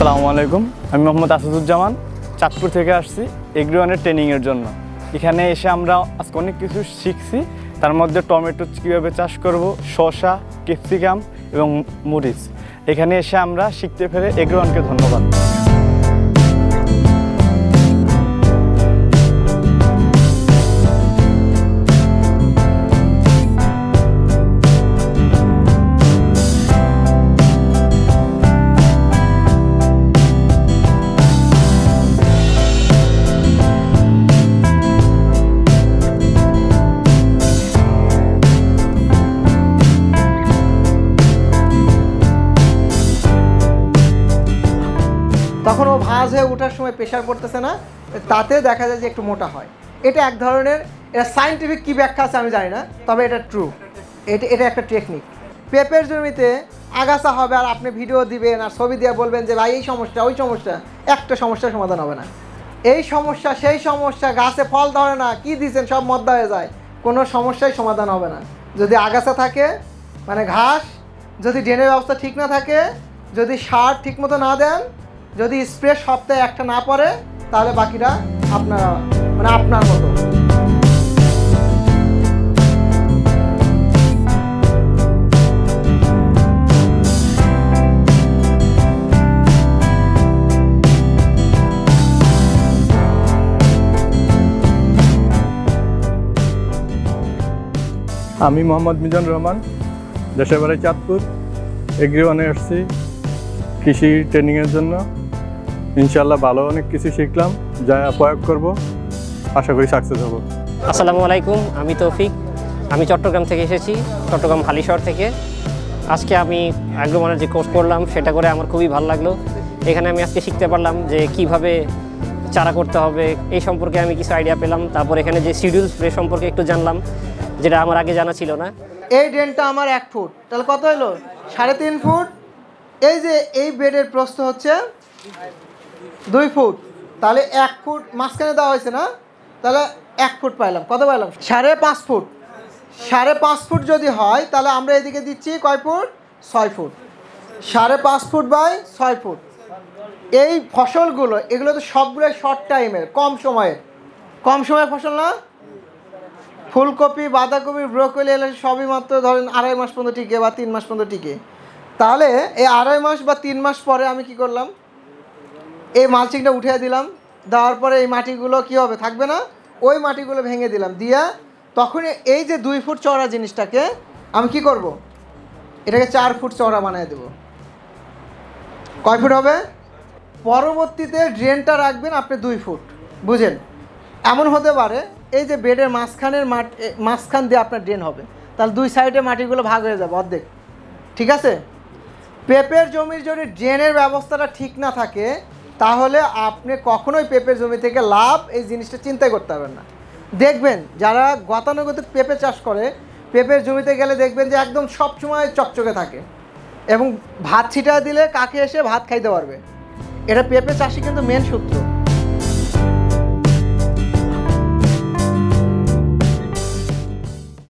আসসালামু আলাইকুম। আমি মোহাম্মদ আসাদুজ্জামান, চাঁদপুর থেকে আসছি এগ্রিওয়ানের ট্রেনিংয়ের জন্য। এখানে এসে আমরা আজকে অনেক কিছু শিখছি। তার মধ্যে টমেটো কীভাবে চাষ করব, শসা, ক্যাপসিকাম এবং মরিচ। এখানে এসে আমরা শিখতে ফেলে এগ্রিওয়ানকে ধন্যবাদ। তখন ও ভাঁজ হয়ে ওঠার সময় প্রেশার পড়তেছে না, তাতে দেখা যায় যে একটু মোটা হয়। এটা এক ধরনের, এটা সাইন্টিফিক কী ব্যাখ্যা আছে আমি জানি না, তবে এটা ট্রু এটা এটা একটা টেকনিক পেঁপের জমিতে আগাছা হবে আর আপনি ভিডিও দিবেন আর ছবি দিয়ে বলবেন যে, ভাই, এই সমস্যা, ওই সমস্যা। একটা সমস্যার সমাধান হবে না। এই সমস্যা, সেই সমস্যা, গাছে ফল ধরে না, কি দিচ্ছেন সব মদ্দা হয়ে যায়। কোনো সমস্যাই সমাধান হবে না। যদি আগাছা থাকে মানে ঘাস, যদি ড্রেনের ব্যবস্থা ঠিক না থাকে, যদি সার ঠিকমতো না দেন যদি স্প্রে সপ্তাহে একটা না পড়ে, তাহলে বাকিটা আপনারা মানে আপনার মতো। আমি মোহাম্মদ মিজান রহমান, দেশের বাড়ি চাঁদপুর, এগ্রিওয়ানে আসছি কৃষি ট্রেনিংয়ের জন্য। ইনশাল্লাহ ভালো অনেক কিছু শিখলাম যা প্রয়োগ করব। আশা করি সাকসেস হব। আসসালামু আলাইকুম আমি তৌফিক। আমি চট্টগ্রাম থেকে এসেছি চট্টগ্রাম হালিশহর থেকে। আজকে আমি আগ্রমানের যে কোর্স করলাম সেটা করে আমার খুবই ভালো লাগল। এখানে আমি আজকে শিখতে পারলাম যে কীভাবে চারা করতে হবে এই সম্পর্কে আমি কিছু আইডিয়া পেলাম। তারপর এখানে যে শিডিউল স্প্রে সম্পর্কে একটু জানলাম যেটা আমার আগে জানা ছিল না। এই ড্রেনটা আমার এক ফুট তাহলে কত হলো? সাড়ে তিন ফুট? এই যে এই বেডের প্রস্থ হচ্ছে দুই ফুট। তাহলে এক ফুট মাঝখানে দেওয়া হয়েছে না? তাহলে এক ফুট পাইলাম। কত পাইলাম? সাড়ে পাঁচ ফুট। সাড়ে পাঁচ ফুট যদি হয়, তাহলে আমরা এদিকে দিচ্ছি কয় ফুট? ছয় ফুট। সাড়ে পাঁচ ফুট বাই ছয় ফুট। এই ফসলগুলো, এগুলো তো সবগুলো শর্ট টাইমের কম সময়ের। কম সময়ের ফসল না? ফুলকপি, বাঁধাকপি, ব্রোকলি এলে সবই মাত্র ধরেন আড়াই মাস পর্যন্ত টিকে বা তিন মাস পর্যন্ত টিকে। তাহলে এই আড়াই মাস বা তিন মাস পরে আমি কি করলাম? এই মালচিংটা উঠিয়ে দিলাম দেওয়ার পরে এই মাটিগুলো কি হবে থাকবে না? ওই মাটিগুলো ভেঙে দিলাম দিয়া তখন এই যে দুই ফুট চওড়া জিনিসটাকে আমি কি করব? এটাকে চার ফুট চওড়া বানিয়ে দেবো। কয় ফুট হবে? পরবর্তীতে ড্রেনটা রাখবেন আপনি দুই ফুট বুঝেন? এমন হতে পারে এই যে বেডের মাঝখানের এ, মাঝখান দিয়ে আপনার ড্রেন হবে তাহলে দুই সাইডে মাটিগুলো ভাগ হয়ে যাবে অর্ধেক ঠিক আছে? পেঁপের জমির যদি ড্রেনের ব্যবস্থাটা ঠিক না থাকে তাহলে আপনি কখনোই পেঁপের জমি থেকে লাভ এই জিনিসটা চিন্তা করতে পারবেন না। দেখবেন, যারা গতানুগতিক পেঁপে চাষ করে, পেঁপের জমিতে গেলে দেখবেন যে একদম সবসময় চকচকে থাকে এবং ভাত ছিটা দিলে কাকে এসে ভাত খাইতে পারবে। এটা পেঁপে চাষি কিন্তু মেন সূত্র।